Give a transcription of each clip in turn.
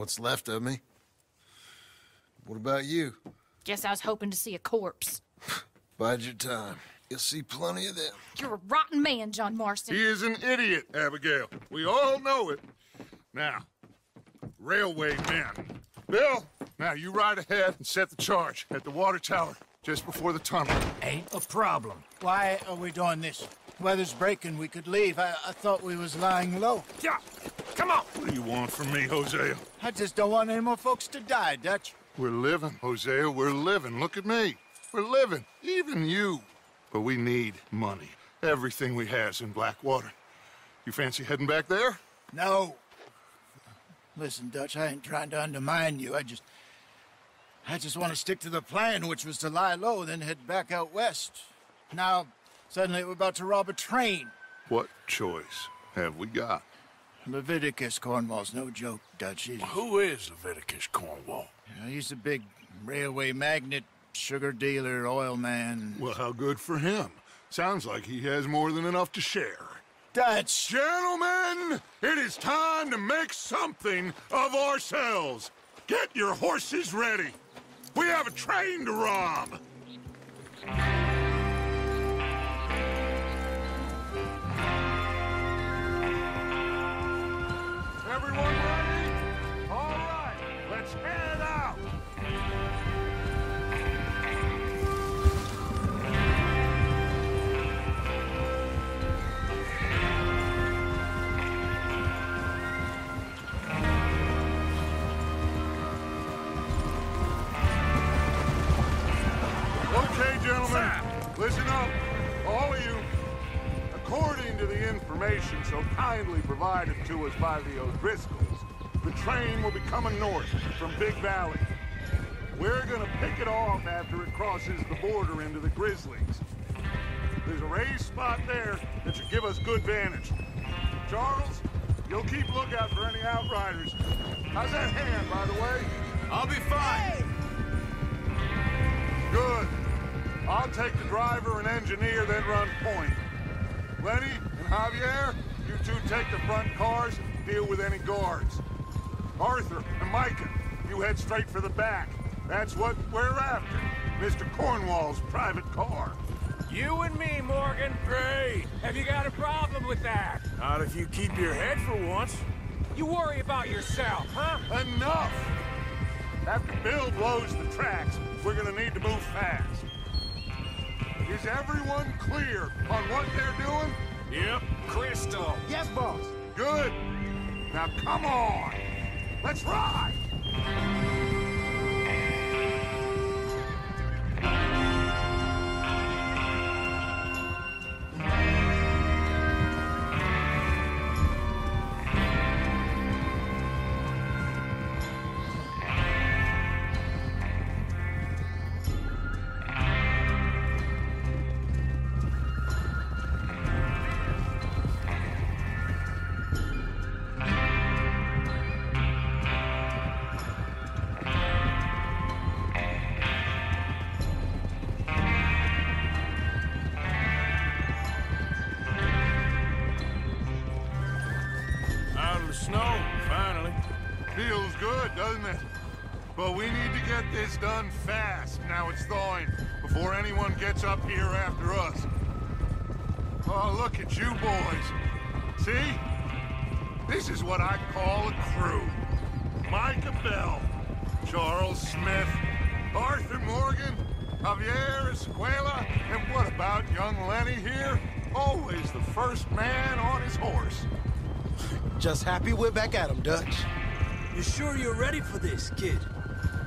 Or what's left of me. What about you? Guess I was hoping to see a corpse. Bide your time. You'll see plenty of them. You're a rotten man, John Marston. He is an idiot, Abigail. We all know it. Now, railway men. Bill, now you ride ahead and set the charge at the water tower just before the tunnel. Ain't a problem. Why are we doing this? Weather's breaking. We could leave. I, I thought we was lying low. Yeah, come on. What do you want from me, Hosea? I just don't want any more folks to die, Dutch. We're living, Hosea. We're living. Look at me. We're living. Even you. But we need money. Everything we has in Blackwater. You fancy heading back there? No. Listen, Dutch, I ain't trying to undermine you. I just... I just want to stick to the plan, which was to lie low, then head back out west. Now, suddenly we're about to rob a train. What choice have we got? Leviticus Cornwall's no joke, Dutch. He's, Who is Leviticus Cornwall? you know, he's a big railway magnate, sugar dealer, oil man. Well, how good for him. Sounds like he has more than enough to share. Dutch! Gentlemen, it is time to make something of ourselves. Get your horses ready. We have a train to rob. By the O'Driscolls, the train will be coming north from Big Valley. We're gonna pick it off after it crosses the border into the Grizzlies. There's a raised spot there that should give us good vantage. Charles, you'll keep lookout for any outriders. How's that hand, by the way? I'll be fine. Good. I'll take the driver and engineer, then run point. Lenny and Javier, you two take the front cars, deal with any guards. Arthur and Micah, you head straight for the back. That's what we're after. Mr. Cornwall's private car. You and me, Morgan. Great. Have you got a problem with that? Not if you keep your head for once. You worry about yourself, huh? Enough! After Bill blows the tracks, we're gonna need to move fast. Is everyone clear on what they're doing? Yep. Crystal. Yes, boss. Good. Now come on. Let's ride. Done fast. Now it's thawing, before anyone gets up here after us. Oh, look at you boys. See? This is what I call a crew. Micah Bell, Charles Smith, Arthur Morgan, Javier Escuela, and what about young Lenny here? Always the first man on his horse. Just happy we're back at him, Dutch. You sure you're ready for this, kid?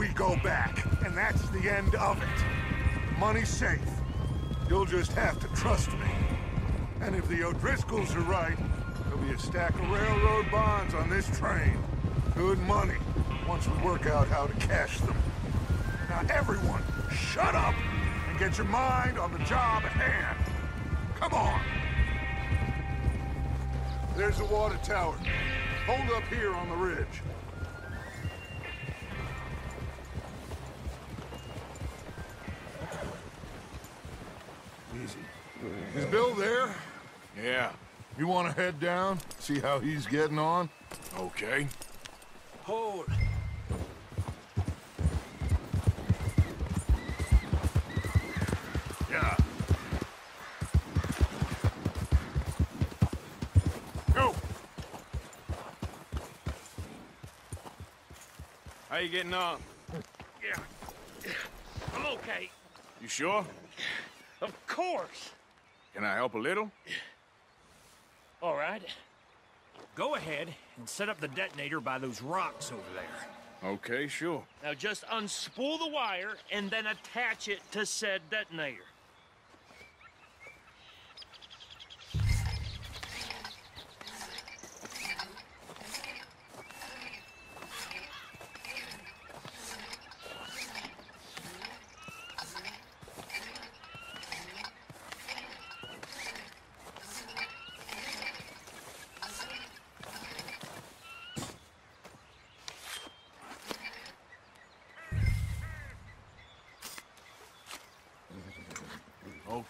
we go back, and that's the end of it. Money's safe. You'll just have to trust me. And if the O'Driscolls are right, there'll be a stack of railroad bonds on this train. Good money, once we work out how to cash them. Now everyone, shut up and get your mind on the job at hand. Come on. There's the water tower. Hold up here on the ridge. Yeah, You want to head down, see how he's getting on? okay. Hold. Yeah. Go! How you getting on? Yeah. I'm okay. You sure? Of course. Can I help a little? All right. Go ahead and set up the detonator by those rocks over there. Okay, sure. Now just unspool the wire and then attach it to said detonator.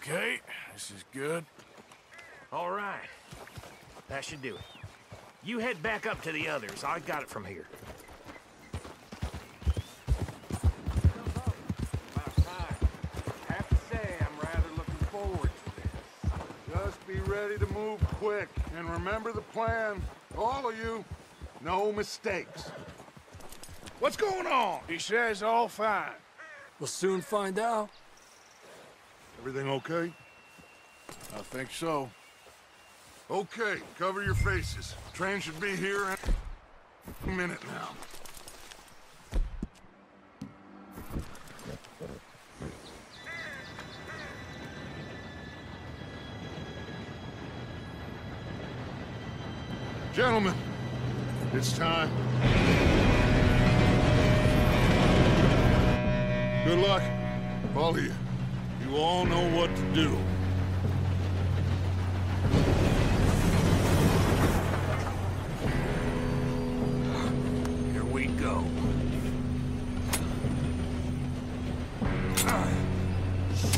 Okay, this is good. All right. That should do it. You head back up to the others. I got it from here. Have to say, I'm rather looking forward to this. Just be ready to move quick, and remember the plan. All of you, no mistakes. What's going on? He says all fine. We'll soon find out. Everything okay? I think so. Okay, cover your faces. Train should be here in a minute now. Gentlemen, it's time. Good luck, all of you. You all know what to do. Here we go.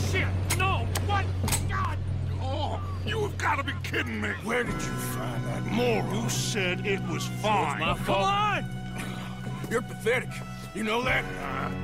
Shit! No! What? God! Oh, you have got to be kidding me. Where did you find that moron? You said it was fine. my fault. Come on! You're pathetic. You know that? Here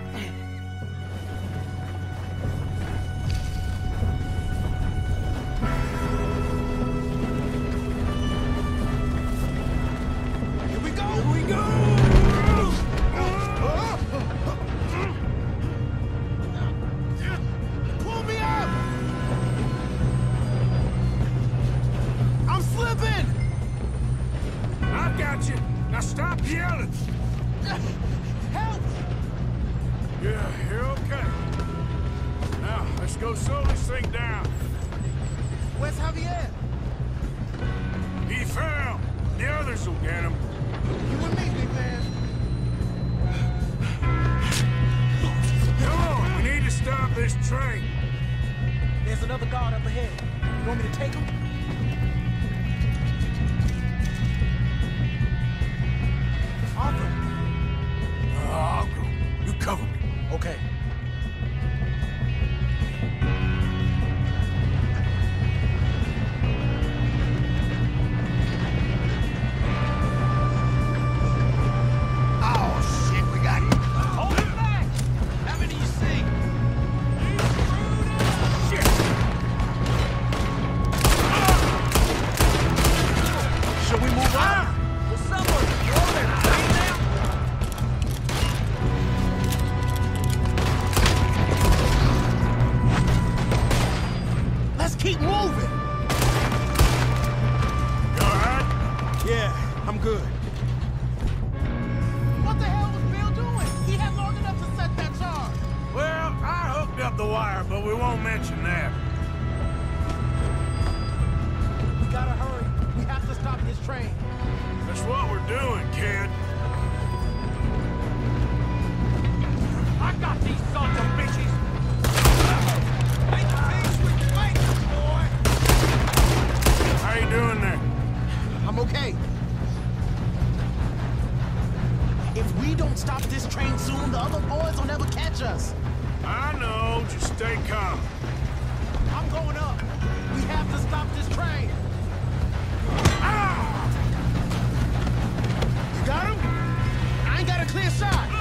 okay. If we don't stop this train soon, the other boys will never catch us. I know. Just stay calm. I'm going up. We have to stop this train. Ah! You got him? I ain't got a clear shot.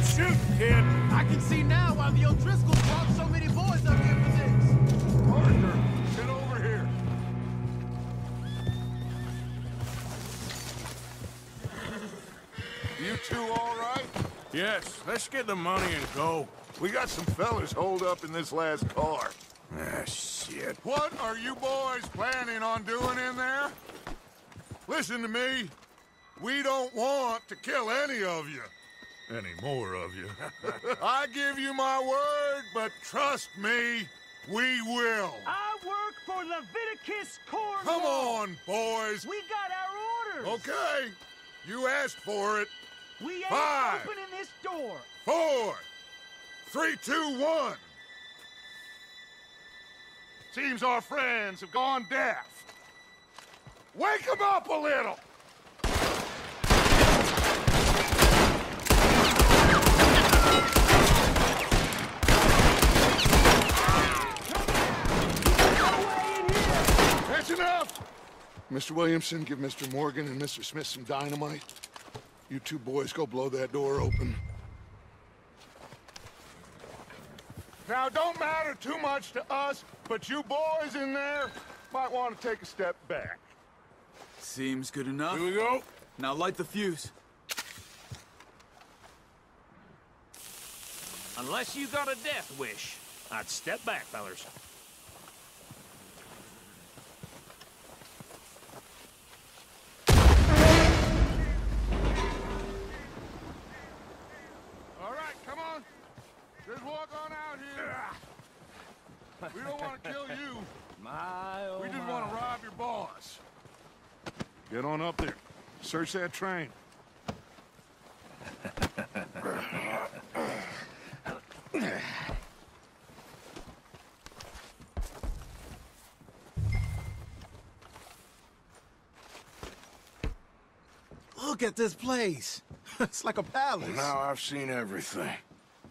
Good shooting, kid. I can see now why the O'Driscolls brought so many boys up here for this. Parker, get over here. You two all right? Yes, let's get the money and go. We got some fellas holed up in this last car. Ah, shit. What are you boys planning on doing in there? Listen to me. We don't want to kill any of you. Any more of you. I give you my word, but trust me, we will. I work for Leviticus Cornwall. Come on, boys. We got our orders. Okay. You asked for it. We ain't Five. opening this door. Four. Three, two, one. Seems our friends have gone deaf. Wake them up a little. That's enough. Mr. Williamson, give Mr. Morgan and Mr. Smith some dynamite. You two boys go blow that door open. Now, don't matter too much to us, but you boys in there might want to take a step back. Seems good enough. Here we go. Now light the fuse. Unless you got a death wish, I'd step back, fellers. All right, come on. Just walk on out here. We don't want to kill you. My, oh We just my. want to rob your boss. Get on up there. Search that train. Look at this place. it's like a palace. Now I've seen everything.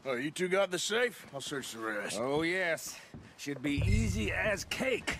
Oh, you two got the safe? I'll search the rest. Oh, yes. Should be easy as cake.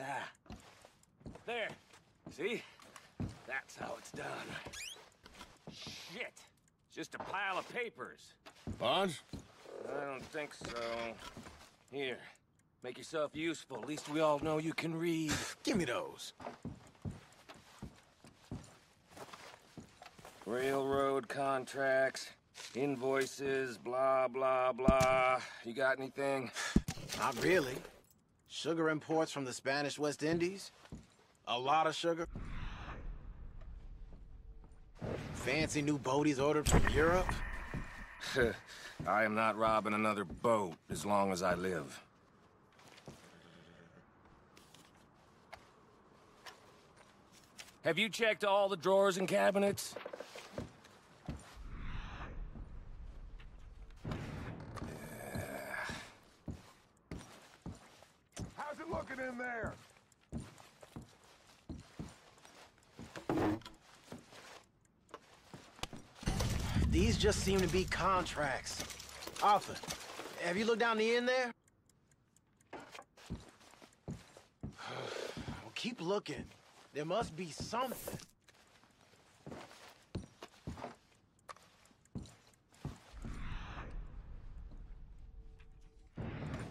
Ah. There. See? That's how it's done. Shit. Just a pile of papers. Bonds? I don't think so. Here, make yourself useful. At least we all know you can read. Give me those. Railroad contracts, invoices, blah, blah, blah. You got anything? Not really. Sugar imports from the Spanish West Indies. A lot of sugar. Fancy new boaties ordered from Europe. I am not robbing another boat as long as I live. Have you checked all the drawers and cabinets? In there? These just seem to be contracts. Arthur, have you looked down the end there? Well, keep looking. There must be something.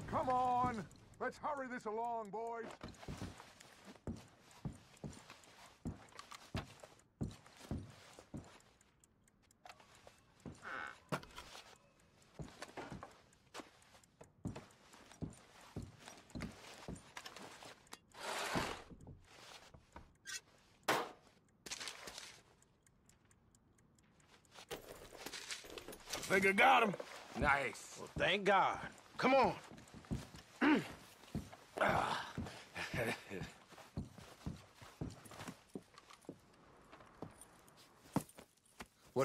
Come on. Let's hurry this along, boys. Think I got him. Nice. Well, thank God. Come on.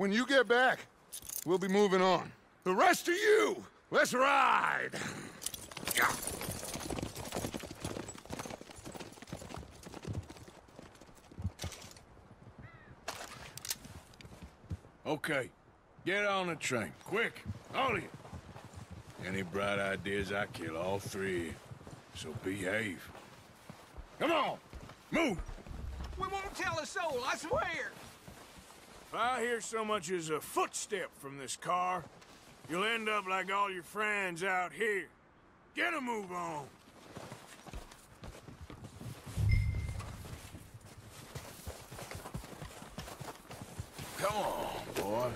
When you get back, we'll be moving on. The rest of you, let's ride! Okay. Get on the train. Quick. All of you. Any bright ideas, I kill all three. So behave. Come on. Move. We won't tell a soul, I swear. If I hear so much as a footstep from this car, you'll end up like all your friends out here. Get a move on. Come on, boy.